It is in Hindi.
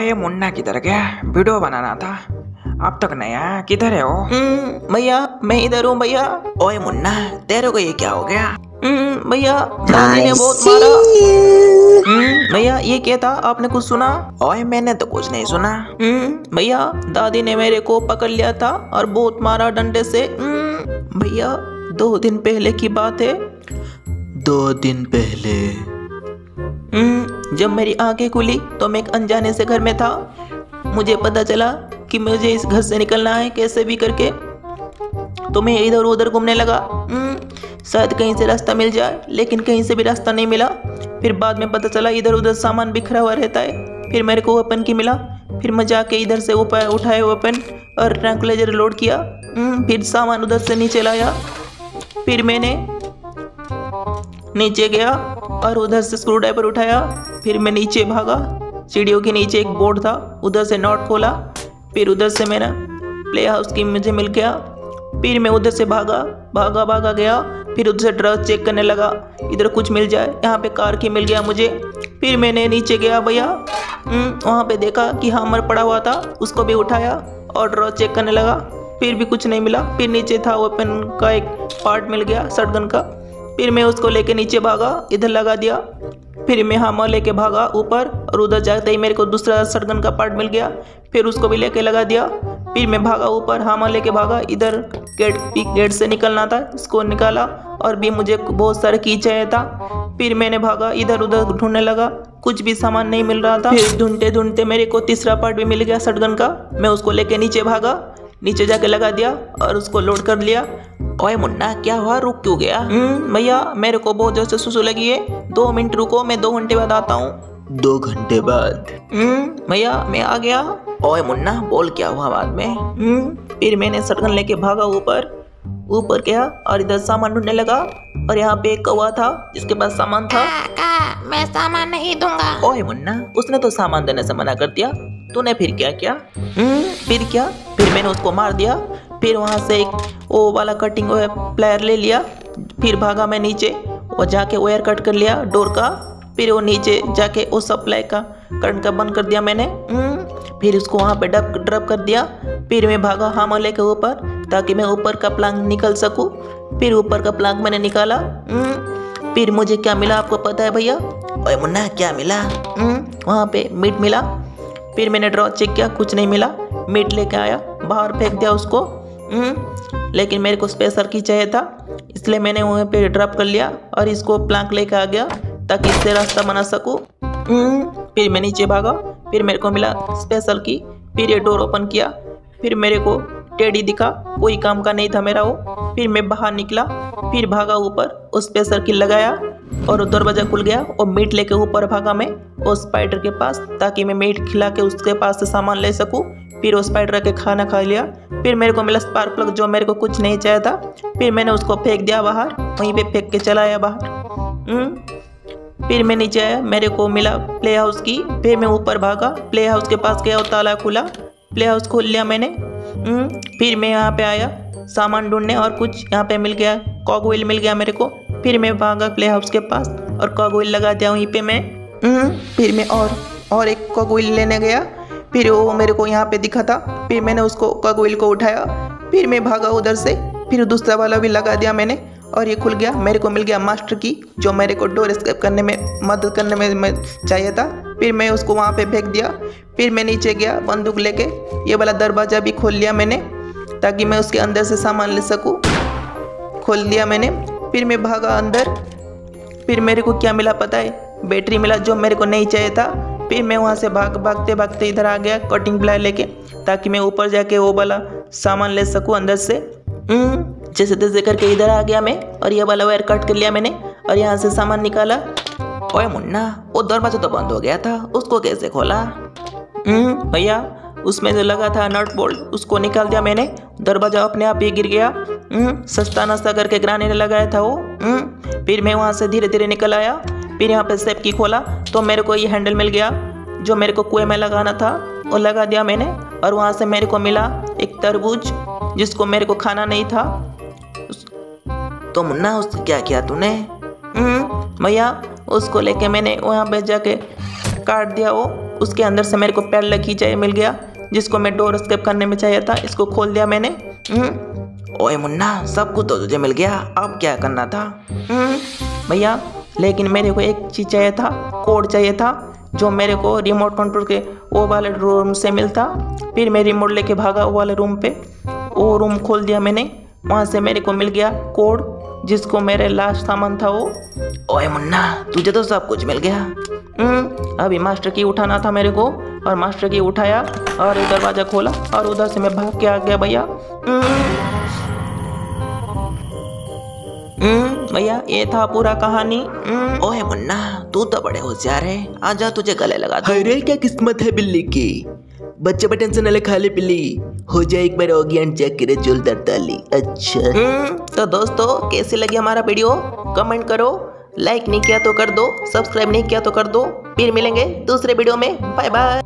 ये मुन्ना किधर गया वीडियो बनाना था। अब तक नहीं आया किधर है वो? हम्म, भैया मैं इधर हूँ भैया। ओए मुन्ना तेरे को ये क्या हो गया? हम्म, भैया दादी ने बहुत मारा। हम्म, भैया ये क्या था? आपने कुछ सुना? ओए मैंने तो कुछ नहीं सुना। भैया दादी ने मेरे को पकड़ लिया था और बहुत मारा डंडे से। भैया दो दिन पहले की बात है। दो दिन पहले। जब मेरी आँखें खुली तो मैं एक अनजाने से घर में था। मुझे पता चला कि मुझे इस घर से निकलना है कैसे भी करके। तो मैं इधर उधर घूमने लगा। हम्म, शायद कहीं से रास्ता मिल जाए लेकिन कहीं से भी रास्ता नहीं मिला। फिर बाद में पता चला इधर उधर सामान बिखरा हुआ रहता है। फिर मेरे को वेपन की मिला। फिर मैं जाके इधर से ऊपर उठाए वेपन और ट्रैंकुलाइजर लोड किया। हम्म, फिर सामान उधर से नीचे लाया। फिर मैंने नीचे गया और उधर से स्क्रू ड्राइवर उठाया। फिर मैं नीचे भागा। सीढ़ियों के नीचे एक बोर्ड था। उधर से नॉट खोला। फिर उधर से मेरा प्ले हाउस की मुझे मिल गया। फिर मैं उधर से भागा। भागा भागा गया। फिर उधर से ड्रग चेक करने लगा। इधर कुछ मिल जाए। यहाँ पे कार की मिल गया मुझे। फिर मैंने नीचे गया भैया। हम्म, वहाँ पे देखा कि हामर पड़ा हुआ था। उसको भी उठाया और ड्रग चेक करने लगा। फिर भी कुछ नहीं मिला। फिर नीचे था वेपन का एक पार्ट मिल गया शटगन का। फिर मैं उसको लेके नीचे भागा, इधर लगा दिया। फिर मैं हामा लेके भागा ऊपर और उधर जाते ही मेरे को दूसरा शटगन का पार्ट मिल गया। फिर उसको भी लेके लगा दिया। फिर मैं भागा ऊपर हामा लेके भागा। इधर गेट गेट से निकलना था, इसको निकाला और भी मुझे बहुत सारे की चाहिए था। फिर मैंने भागा, इधर उधर ढूँढने लगा। कुछ भी सामान नहीं मिल रहा था। फिर ढूंढते ढूंढते मेरे को तीसरा पार्ट भी मिल गया शटगन का। मैं उसको लेके नीचे भागा, नीचे जाके लगा दिया और उसको लोड कर लिया। ओए मुन्ना क्या हुआ? रुक क्यों गया? हम्म, भैया मेरे को बहुत ज़ोर से सुसु लगी है। दो मिनट रुको मैं दो घंटे बाद आता हूँ। दो घंटे बाद? हम्म, भैया मैं आ गया। ओए मुन्ना बोल क्या हुआ बाद में? हम्म, फिर मैंने शटगन लेके भागा ऊपर। ऊपर गया और इधर सामान ढूँढने लगा। और यहाँ पे एक कौवा था जिसके पास सामान था। काका मैं सामान नहीं दूँगा। ओए मुन्ना उसने तो सामान देने से मना कर दिया। तूने फिर क्या किया? फिर क्या? फिर मैंने उसको मार दिया। फिर वहाँ से एक ओ वाला कटिंग प्लेयर ले लिया। फिर भागा मैं नीचे और जाके वायर कट कर लिया डोर का। फिर वो नीचे जाके वो सप्लाई का करंट का बंद कर दिया मैंने। हम्म, फिर उसको वहाँ पे डब ड्रप कर दिया। फिर मैं भागा हामा के ऊपर ताकि मैं ऊपर का प्लांग निकल सकूँ। फिर ऊपर का प्लांग मैंने निकाला। हम्म, फिर मुझे क्या मिला आपको पता है भैया? ओए मुन्ना क्या मिला? हम्म, वहाँ पे मीट मिला। फिर मैंने ड्रॉ चेक किया कुछ नहीं मिला। मीट लेके आया बाहर फेंक दिया उसको। लेकिन मेरे को स्पेशल की चाहिए था इसलिए मैंने वहाँ पे ड्रॉप कर लिया और इसको प्लांक लेके आ गया ताकि इससे रास्ता बना सकूँ। हम्म, फिर मैं नीचे भागा फिर मेरे को मिला स्पेशल की फिर ये डोर ओपन किया फिर मेरे को टेडी दिखा कोई काम का नहीं था मेरा वो। फिर मैं बाहर निकला फिर भागा ऊपर उस स्पेशल की लगाया और दरवाज़ा खुल गया और मीट लेके ऊपर भागा मैं उस स्पाइडर के पास ताकि मैं मीट खिला के उसके पास से सामान ले सकूँ। फिर उस स्पाइडर के खाना खा लिया। फिर मेरे को मिला स्पार्क प्लग जो मेरे को कुछ नहीं चाहिए था। फिर मैंने उसको फेंक दिया बाहर, वहीं पे फेंक के चला आया बाहर। हम्म। फिर मैं नीचे आया, मेरे को मिला प्ले हाउस की। फिर मैं ऊपर भागा प्ले हाउस के पास गया और ताला खुला। प्ले हाउस खोल लिया मैंने। हम्म। फिर मैं यहाँ पे आया, सामान ढूँढने और कुछ यहाँ पे मिल गया कॉग ऑयल मिल गया मेरे को। फिर मैं भागा प्ले हाउस के पास और कॉग ऑयल लगा दिया वहीं पे मैं। हम्म। फिर मैं और और एक कॉग ऑयल लेने गया। फिर वो मेरे को यहाँ पे दिखा था फिर मैंने उसको कगविल को उठाया फिर मैं भागा उधर से फिर दूसरा वाला भी लगा दिया मैंने और ये खुल गया मेरे को मिल गया मास्टर की जो मेरे को डोर स्केप करने में मदद करने में, चाहिए था फिर मैं उसको वहाँ पे फेंक दिया फिर मैं नीचे गया बंदूक लेके ये वाला दरवाज़ा भी खोल लिया मैंने ताकि मैं उसके अंदर से सामान ले सकूँ खोल दिया मैंने फिर मैं भागा अंदर फिर मेरे को क्या मिला पता है बैटरी मिला जो मेरे को नहीं चाहिए था फिर मैं वहाँ से भाग भागते भागते इधर आ गया कटिंग प्लाई लेके ताकि मैं ऊपर जाके वो वाला सामान ले सकूँ अंदर से। हम्म, जैसे तैसे करके इधर आ गया मैं और ये वाला वायर कट कर लिया मैंने और यहाँ से सामान निकाला। ओए मुन्ना वो दरवाज़ा तो बंद हो गया था उसको कैसे खोला? हम्म, भैया उसमें जो लगा था नट बोल्ट उसको निकाल दिया मैंने दरवाज़ा अपने आप ही गिर गया। हम्म, सस्ता नस्ता करके गिराने लगाया था वो। फिर मैं वहाँ से धीरे धीरे निकल आया। फिर यहाँ पे सेप की खोला तो मेरे को ये हैंडल मिल गया जो मेरे को कुएँ में लगाना था वो लगा दिया मैंने और वहाँ से मेरे को मिला एक तरबूज जिसको मेरे को खाना नहीं था। तो मुन्ना उसको क्या किया तूने? हम्म, भैया उसको लेके मैंने वहाँ पे जाके काट दिया वो उसके अंदर से मेरे को पैर लगी चाहिए मिल गया जिसको मैं डोर स्केप करने में चाहिए था इसको खोल दिया मैंने। हम्म, ओए मुन्ना सब कुछ तो तुझे मिल गया अब क्या करना था? हम्म, भैया लेकिन मेरे को एक चीज़ चाहिए था कोड चाहिए था जो मेरे को रिमोट कंट्रोल के वो वाले रूम से मिलता। फिर मैं रिमोट लेके भागा वो वाले रूम पे। वो रूम खोल दिया मैंने वहाँ से मेरे को मिल गया कोड जिसको मेरे लास्ट सामान था वो। ओए मुन्ना तुझे तो सब कुछ मिल गया। हम्म, अभी मास्टर की उठाना था मेरे को और मास्टर की उठाया और दरवाज़ा खोला और उधर से मैं भाग के आ गया भैया। हम्म, भैया ये था पूरा कहानी। हम्म, ओए मुन्ना तू तो बड़े होशियार है। आजा तुझे गले लगा अरे क्या किस्मत है बिल्ली की? बच्चे बटन से खा ले बिल्ली। हो जाए एक बार ऑगियन चेक करे चुल ताली अच्छा। हम्म, तो दोस्तों कैसी लगी हमारा वीडियो? कमेंट करो। लाइक नहीं किया तो कर दो सब्सक्राइब नहीं किया तो कर दो। फिर मिलेंगे दूसरे वीडियो में। Bye bye